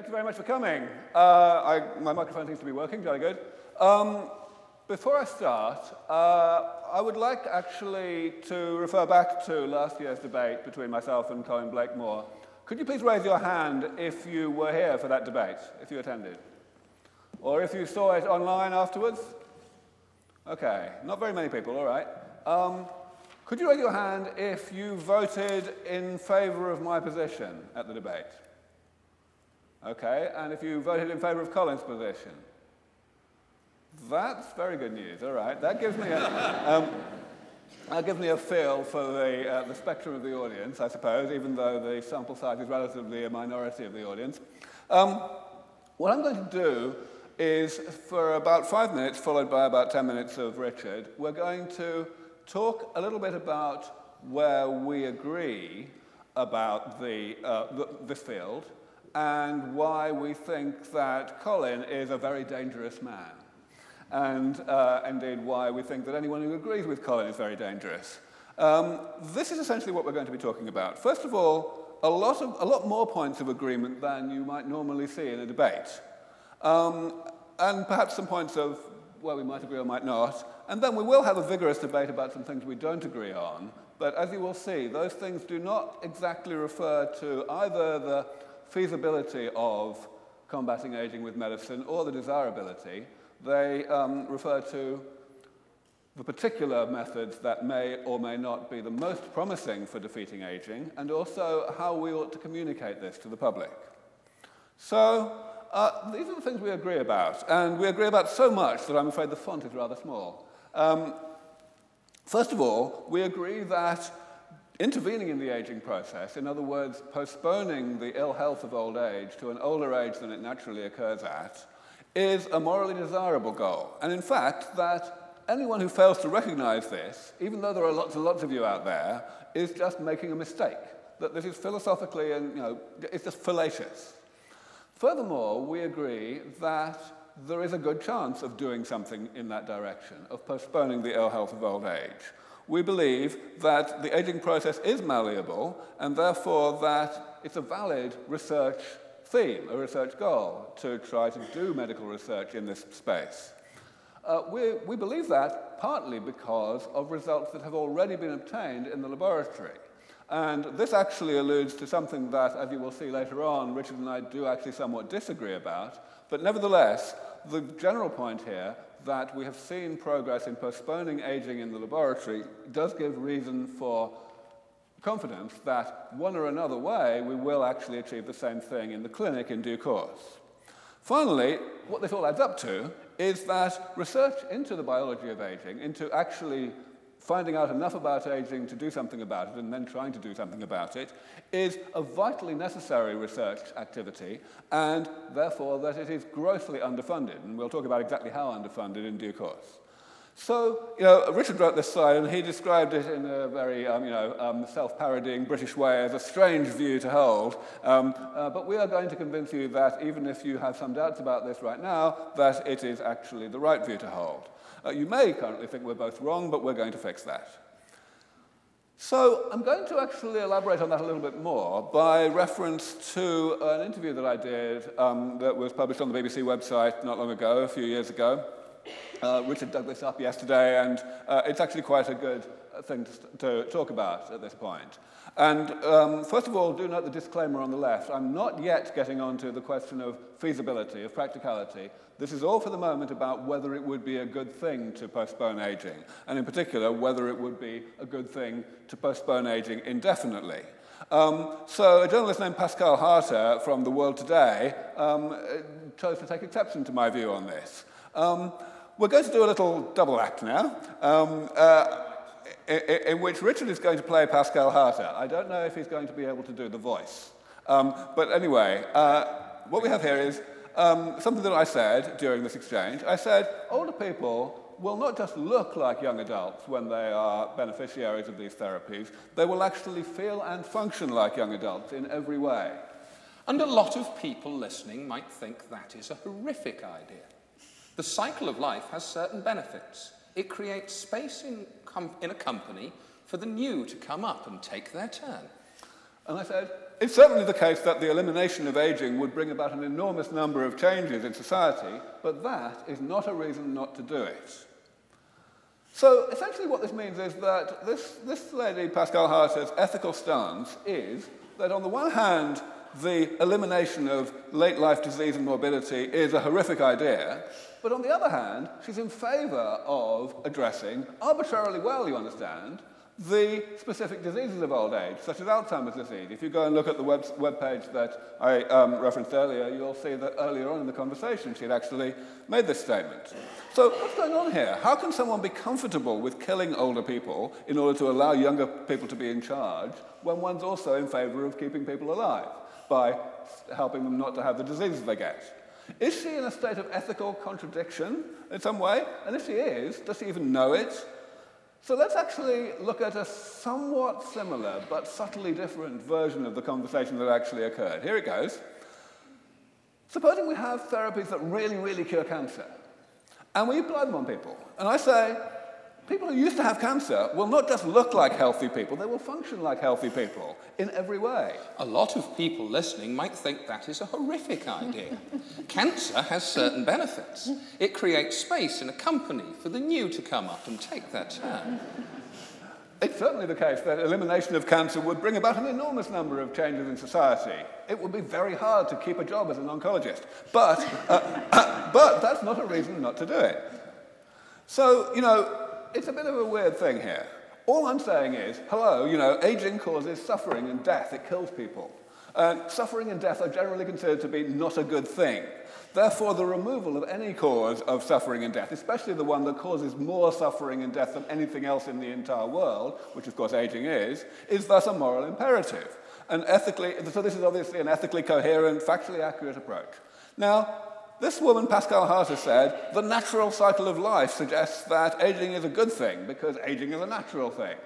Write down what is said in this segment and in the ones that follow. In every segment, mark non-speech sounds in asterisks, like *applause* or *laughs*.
Thank you very much for coming. Uh, I, my microphone seems to be working, very good. Um, before I start, uh, I would like actually to refer back to last year's debate between myself and Colin Blakemore. Could you please raise your hand if you were here for that debate, if you attended? Or if you saw it online afterwards? Okay, not very many people, all right. Um, could you raise your hand if you voted in favour of my position at the debate? Okay, and if you voted in favour of Colin's position? That's very good news, all right. That gives me a, *laughs* um, that gives me a feel for the, uh, the spectrum of the audience, I suppose, even though the sample size is relatively a minority of the audience. Um, what I'm going to do is, for about five minutes, followed by about 10 minutes of Richard, we're going to talk a little bit about where we agree about the, uh, the, this field and why we think that Colin is a very dangerous man. And uh, indeed, why we think that anyone who agrees with Colin is very dangerous. Um, this is essentially what we're going to be talking about. First of all, a lot, of, a lot more points of agreement than you might normally see in a debate. Um, and perhaps some points of where we might agree or might not. And then we will have a vigorous debate about some things we don't agree on. But as you will see, those things do not exactly refer to either the feasibility of combating aging with medicine or the desirability. They um, refer to the particular methods that may or may not be the most promising for defeating aging, and also how we ought to communicate this to the public. So, uh, these are the things we agree about, and we agree about so much that I'm afraid the font is rather small. Um, first of all, we agree that intervening in the aging process, in other words, postponing the ill health of old age to an older age than it naturally occurs at, is a morally desirable goal. And in fact, that anyone who fails to recognize this, even though there are lots and lots of you out there, is just making a mistake. That this is philosophically and, you know, it's just fallacious. Furthermore, we agree that there is a good chance of doing something in that direction, of postponing the ill health of old age. We believe that the aging process is malleable and therefore that it's a valid research theme, a research goal, to try to do medical research in this space. Uh, we, we believe that partly because of results that have already been obtained in the laboratory. And this actually alludes to something that, as you will see later on, Richard and I do actually somewhat disagree about. But nevertheless, the general point here that we have seen progress in postponing aging in the laboratory does give reason for confidence that one or another way we will actually achieve the same thing in the clinic in due course. Finally, what this all adds up to is that research into the biology of aging, into actually finding out enough about aging to do something about it and then trying to do something about it is a vitally necessary research activity and therefore that it is grossly underfunded. And we'll talk about exactly how underfunded in due course. So, you know, Richard wrote this slide and he described it in a very, um, you know, um, self-parodying British way as a strange view to hold. Um, uh, but we are going to convince you that even if you have some doubts about this right now, that it is actually the right view to hold. Uh, you may currently think we're both wrong, but we're going to fix that. So I'm going to actually elaborate on that a little bit more by reference to an interview that I did um, that was published on the BBC website not long ago, a few years ago. Uh, Richard dug this up yesterday, and uh, it's actually quite a good thing to, to, talk about at this point. And um, first of all, do note the disclaimer on the left. I'm not yet getting onto the question of feasibility, of practicality. This is all for the moment about whether it would be a good thing to postpone aging, and in particular, whether it would be a good thing to postpone aging indefinitely. Um, so a journalist named Pascale Harter from The World Today um, chose to take exception to my view on this. Um, we're going to do a little double act now. Um, uh, in, in which Richard is going to play Pascale Harter. I don't know if he's going to be able to do the voice. Um, but anyway, uh, what we have here is um, something that I said during this exchange. I said, older people will not just look like young adults when they are beneficiaries of these therapies, they will actually feel and function like young adults in every way. And a lot of people listening might think that is a horrific idea. The cycle of life has certain benefits. It creates space in, in a company for the new to come up and take their turn. And I said, it's certainly the case that the elimination of aging would bring about an enormous number of changes in society, but that is not a reason not to do it. So essentially what this means is that this, this lady, Pascale Harter's ethical stance is that on the one hand, the elimination of late life disease and morbidity is a horrific idea, but on the other hand, she's in favour of addressing, arbitrarily well, you understand, the specific diseases of old age, such as Alzheimer's disease. If you go and look at the web, web page that I um, referenced earlier, you'll see that earlier on in the conversation she had actually made this statement. So what's going on here? How can someone be comfortable with killing older people in order to allow younger people to be in charge when one's also in favour of keeping people alive by helping them not to have the diseases they get? Is she in a state of ethical contradiction in some way? And if she is, does she even know it? So let's actually look at a somewhat similar but subtly different version of the conversation that actually occurred. Here it goes. Supposing we have therapies that really, really cure cancer, and we apply them on people. And I say, people who used to have cancer will not just look like healthy people, they will function like healthy people in every way. A lot of people listening might think that is a horrific idea. cancer has certain benefits. It creates space in a company for the new to come up and take their turn. It's certainly the case that elimination of cancer would bring about an enormous number of changes in society. It would be very hard to keep a job as an oncologist. But, uh, but that's not a reason not to do it. So, you know, it's a bit of a weird thing here. All I'm saying is, hello, you know, aging causes suffering and death. It kills people. Uh, suffering and death are generally considered to be not a good thing. Therefore, the removal of any cause of suffering and death, especially the one that causes more suffering and death than anything else in the entire world, which of course aging is, is thus a moral imperative. And ethically, so this is obviously an ethically coherent, factually accurate approach. Now, this woman, Pascale Harter, said the natural cycle of life suggests that aging is a good thing because aging is a natural thing.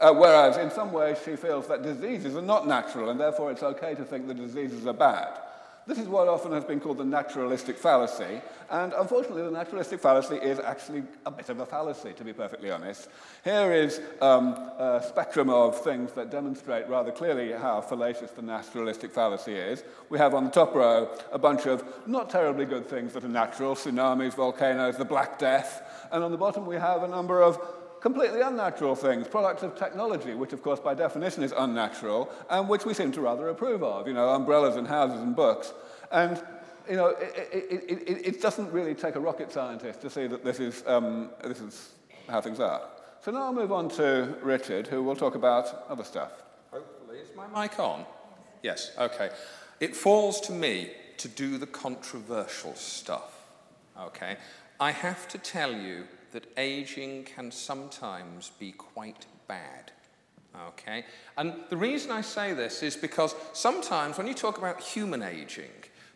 Uh, whereas in some ways she feels that diseases are not natural and therefore it's okay to think that diseases are bad. This is what often has been called the naturalistic fallacy, and unfortunately the naturalistic fallacy is actually a bit of a fallacy, to be perfectly honest. Here is um, a spectrum of things that demonstrate rather clearly how fallacious the naturalistic fallacy is. We have on the top row a bunch of not terribly good things that are natural, tsunamis, volcanoes, the Black Death, and on the bottom we have a number of completely unnatural things, products of technology, which of course by definition is unnatural, and which we seem to rather approve of, you know, umbrellas and houses and books. And, you know, it, it, it, it doesn't really take a rocket scientist to see that this is, um, this is how things are. So now I'll move on to Richard, who will talk about other stuff. Hopefully, is my mic on? Yes, okay. It falls to me to do the controversial stuff, okay? I have to tell you that aging can sometimes be quite bad. Okay? And the reason I say this is because sometimes when you talk about human aging,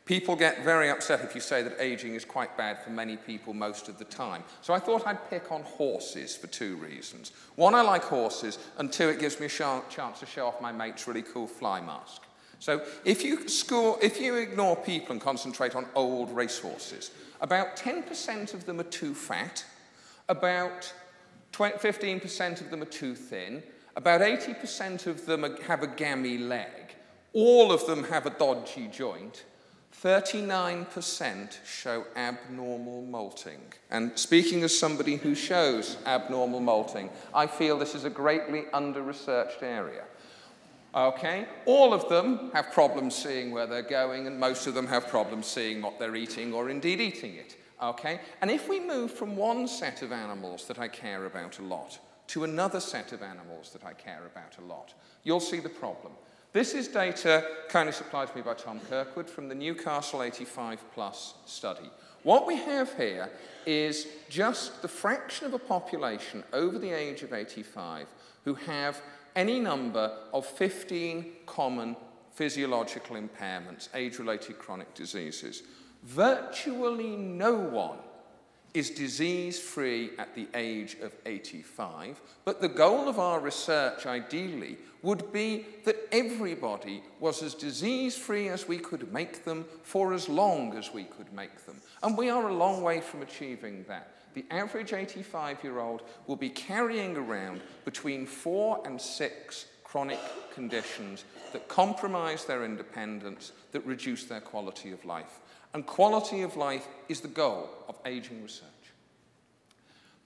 people get very upset if you say that aging is quite bad for many people most of the time. So I thought I'd pick on horses for two reasons. One, I like horses, and two, it gives me a chance to show off my mate's really cool fly mask. So if you, score, if you ignore people and concentrate on old racehorses, about 10% of them are too fat, about 15% of them are too thin, about 80% of them have a gammy leg, all of them have a dodgy joint, 39% show abnormal molting. And speaking as somebody who shows abnormal molting, I feel this is a greatly under-researched area. Okay? All of them have problems seeing where they're going, and most of them have problems seeing what they're eating or indeed eating it. Okay? And if we move from one set of animals that I care about a lot to another set of animals that I care about a lot, you'll see the problem. This is data kindly supplied to me by Tom Kirkwood from the Newcastle 85 Plus study. What we have here is just the fraction of a population over the age of 85 who have any number of 15 common physiological impairments, age-related chronic diseases. Virtually no one is disease-free at the age of 85, but the goal of our research, ideally, would be that everybody was as disease-free as we could make them for as long as we could make them. And we are a long way from achieving that. The average 85-year-old will be carrying around between four and six chronic conditions that compromise their independence, that reduce their quality of life. And quality of life is the goal of aging research.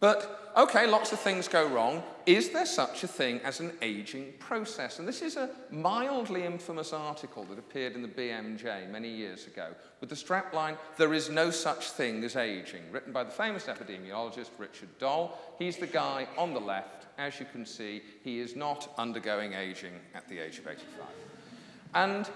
But, okay, lots of things go wrong. Is there such a thing as an aging process? And this is a mildly infamous article that appeared in the BMJ many years ago with the strapline, There is no such thing as aging, written by the famous epidemiologist Richard Doll. He's the guy on the left. As you can see, he is not undergoing aging at the age of 85. And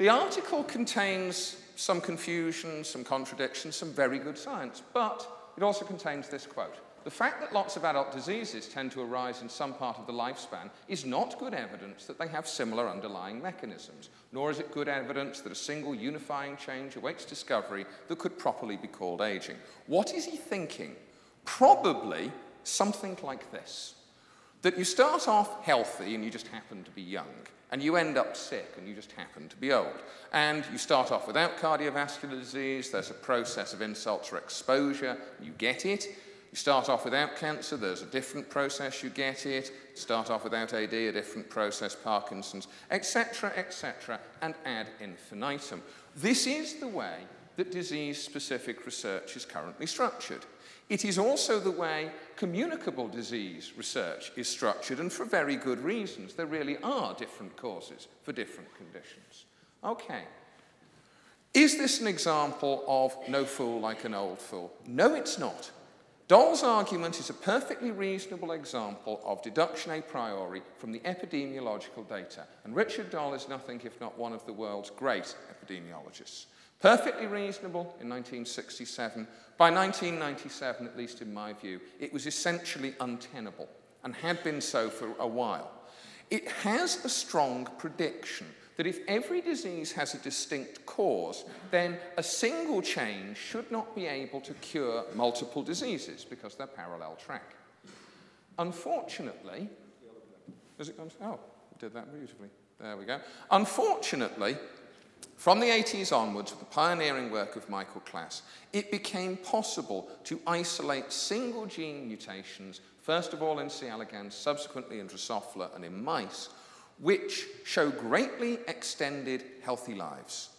the article contains some confusion, some contradictions, some very good science, but it also contains this quote. The fact that lots of adult diseases tend to arise in some part of the lifespan is not good evidence that they have similar underlying mechanisms, nor is it good evidence that a single unifying change awaits discovery that could properly be called aging. What is he thinking? Probably something like this that you start off healthy and you just happen to be young, and you end up sick and you just happen to be old. And you start off without cardiovascular disease, there's a process of insult or exposure, you get it. You start off without cancer, there's a different process, you get it. Start off without AD, a different process, Parkinson's, etc., etc., and ad infinitum. This is the way that disease-specific research is currently structured. It is also the way communicable disease research is structured, and for very good reasons. There really are different causes for different conditions. Okay. Is this an example of no fool like an old fool? No, it's not. Doll's argument is a perfectly reasonable example of deduction a priori from the epidemiological data, and Richard Doll is nothing if not one of the world's great epidemiologists. Perfectly reasonable in 1967. By 1997, at least in my view, it was essentially untenable and had been so for a while. It has a strong prediction that if every disease has a distinct cause, then a single change should not be able to cure multiple diseases because they're parallel track. Unfortunately, does it come? Oh, did that beautifully. There we go. Unfortunately, from the 80s onwards, with the pioneering work of Michael Klass, it became possible to isolate single gene mutations, first of all in C. elegans, subsequently in Drosophila and in mice, which show greatly extended healthy lives.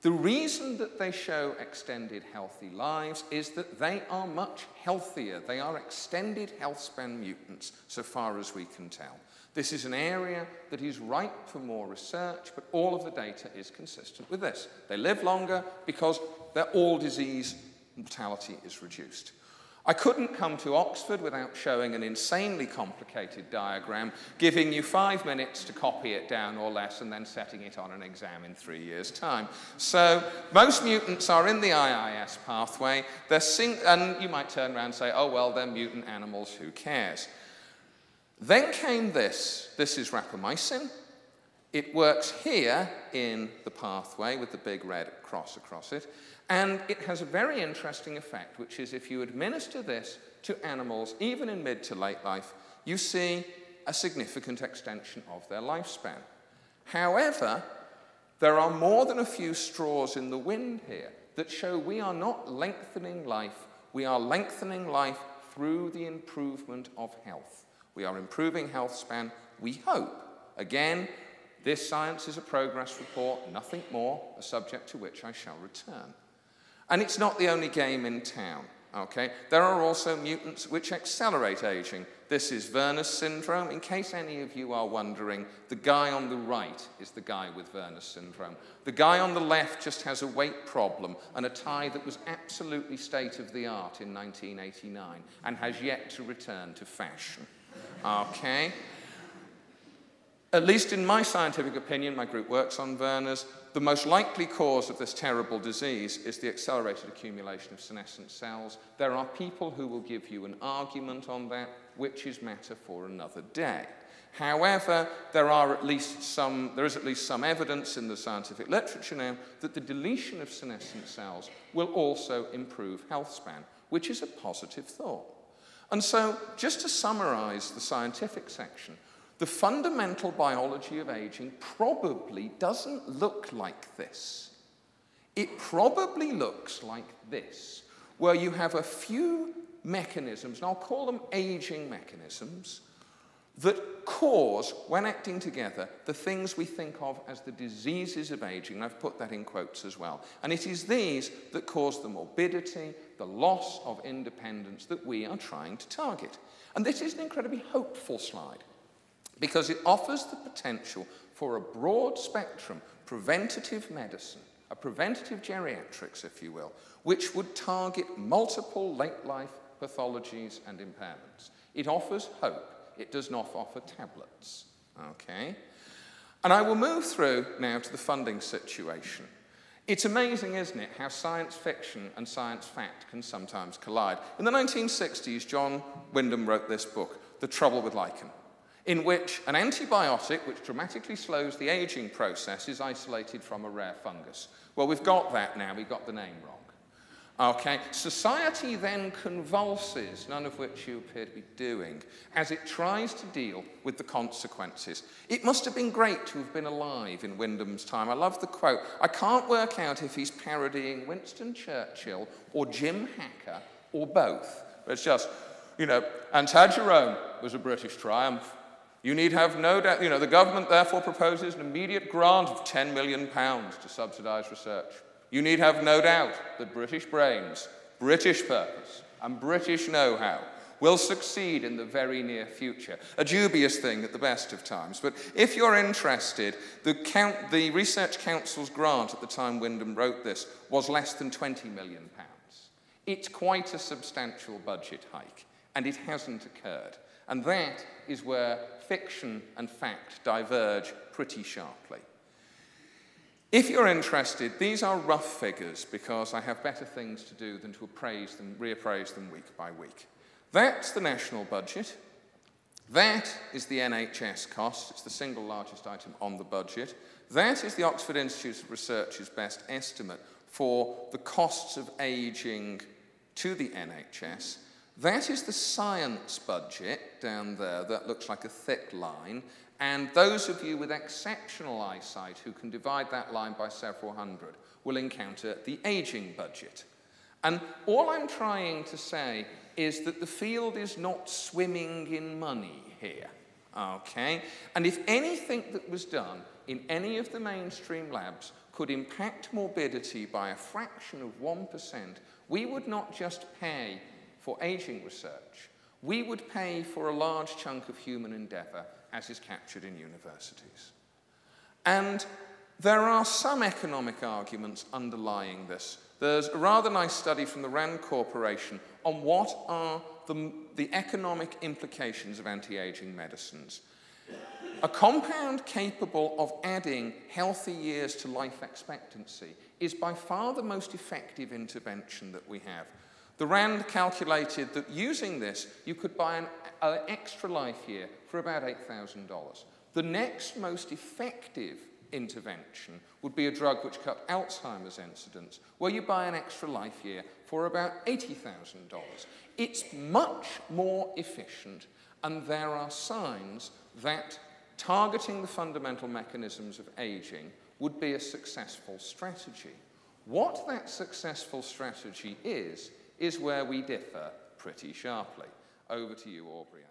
The reason that they show extended healthy lives is that they are much healthier. They are extended health span mutants, so far as we can tell. This is an area that is ripe for more research, but all of the data is consistent with this. They live longer because their all disease mortality is reduced. I couldn't come to Oxford without showing an insanely complicated diagram, giving you five minutes to copy it down or less and then setting it on an exam in three years' time. So most mutants are in the IIS pathway. And you might turn around and say, oh, well, they're mutant animals, who cares? Then came this. This is rapamycin. It works here in the pathway with the big red cross across it. And it has a very interesting effect, which is if you administer this to animals, even in mid to late life, you see a significant extension of their lifespan. However, there are more than a few straws in the wind here that show we are not lengthening life, we are lengthening life through the improvement of health. We are improving health span, we hope. Again, this science is a progress report, nothing more, a subject to which I shall return. And it's not the only game in town. Okay? There are also mutants which accelerate aging. This is Werner's syndrome. In case any of you are wondering, the guy on the right is the guy with Werner's syndrome. The guy on the left just has a weight problem and a tie that was absolutely state of the art in 1989 and has yet to return to fashion. Okay? At least in my scientific opinion, my group works on Werner's, the most likely cause of this terrible disease is the accelerated accumulation of senescent cells. There are people who will give you an argument on that, which is matter for another day. However, there, are at least some, there is at least some evidence in the scientific literature now that the deletion of senescent cells will also improve health span, which is a positive thought. And so, just to summarize the scientific section, the fundamental biology of aging probably doesn't look like this. It probably looks like this, where you have a few mechanisms, and I'll call them aging mechanisms, that cause, when acting together, the things we think of as the diseases of aging. I've put that in quotes as well. And it is these that cause the morbidity, the loss of independence that we are trying to target. And this is an incredibly hopeful slide because it offers the potential for a broad spectrum preventative medicine, a preventative geriatrics, if you will, which would target multiple late life pathologies and impairments. It offers hope. It does not offer tablets. Okay? And I will move through now to the funding situation. It's amazing, isn't it, how science fiction and science fact can sometimes collide. In the 1960s, John Wyndham wrote this book, The Trouble with Lichen, in which an antibiotic, which dramatically slows the aging process, is isolated from a rare fungus. Well, we've got that now, we've got the name wrong. Okay, society then convulses, none of which you appear to be doing, as it tries to deal with the consequences. It must have been great to have been alive in Wyndham's time. I love the quote. I can't work out if he's parodying Winston Churchill or Jim Hacker or both. But it's just, you know, Antigerone was a British triumph. You need have no doubt, you know, the government therefore proposes an immediate grant of 10 million pounds to subsidise research. You need have no doubt that British brains, British purpose, and British know how will succeed in the very near future. A dubious thing at the best of times. But if you're interested, the, count, the Research Council's grant at the time Wyndham wrote this was less than 20 million pounds. It's quite a substantial budget hike, and it hasn't occurred. And that is where fiction and fact diverge pretty sharply. If you're interested, these are rough figures because I have better things to do than to appraise them, reappraise them week by week. That's the national budget. That is the NHS cost. It's the single largest item on the budget. That is the Oxford Institute of Research's best estimate for the costs of ageing to the NHS. That is the science budget down there that looks like a thick line. And those of you with exceptional eyesight who can divide that line by several hundred will encounter the aging budget. And all I'm trying to say is that the field is not swimming in money here. Okay? And if anything that was done in any of the mainstream labs could impact morbidity by a fraction of 1%, we would not just pay for aging research, we would pay for a large chunk of human endeavour as is captured in universities. And there are some economic arguments underlying this. There's a rather nice study from the RAND Corporation on what are the, the economic implications of anti-aging medicines. A compound capable of adding healthy years to life expectancy is by far the most effective intervention that we have. The RAND calculated that using this, you could buy an, an extra life year for about $8,000. The next most effective intervention would be a drug which cut Alzheimer's incidence, where you buy an extra life year for about $80,000. It's much more efficient, and there are signs that targeting the fundamental mechanisms of aging would be a successful strategy. What that successful strategy is, is where we differ pretty sharply. Over to you, Aubrey.